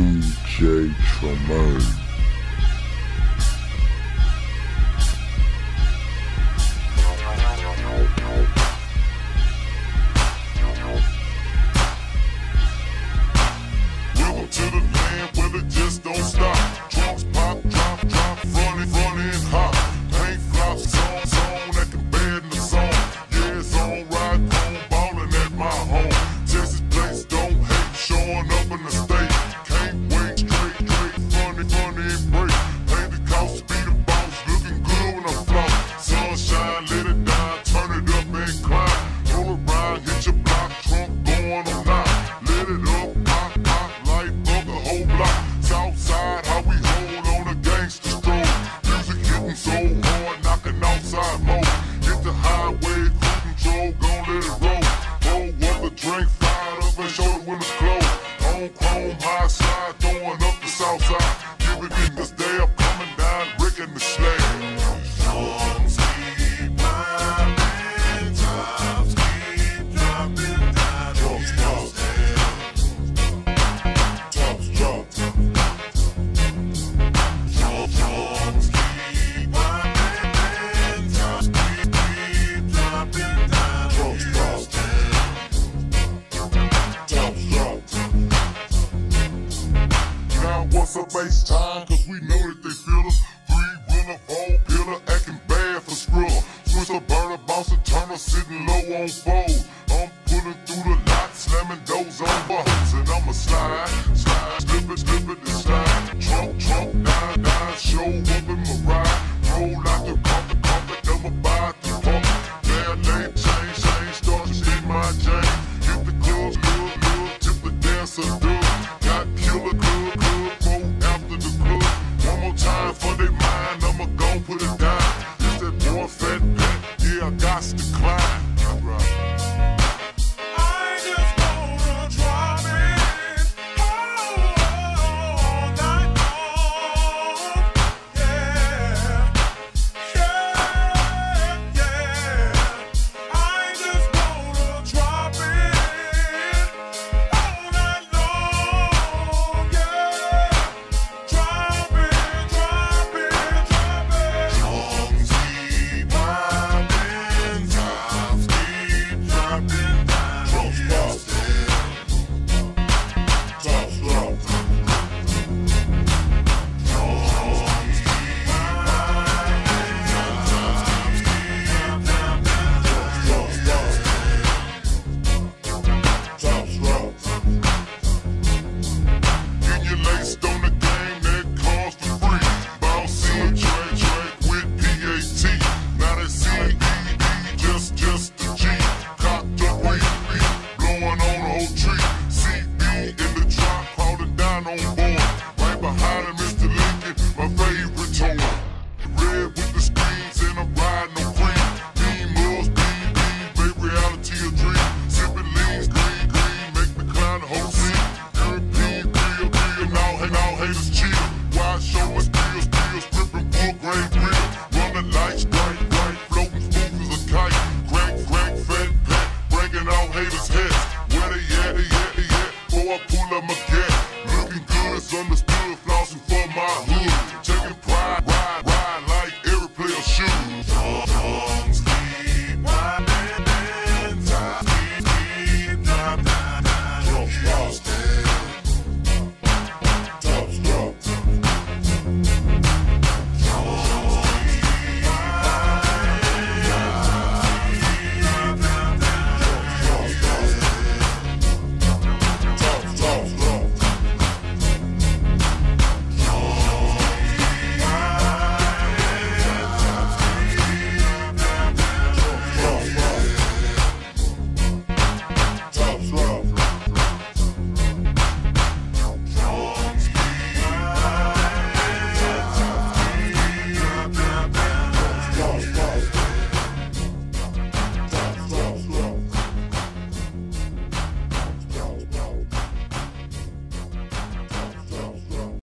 DJ Tramaine. We to the land where it just everything that's us a FaceTime, cause we know that they feel us. Three runner, four pillar, acting bad for Skrilla. Switch a burner, bounce and turner, sitting low on fold. I'm pulling through the lot, slamming doors on buttons, and I'ma slide, slide, slip it, slip it, slide. Trump, Trump, nine, nine, show I got to climb.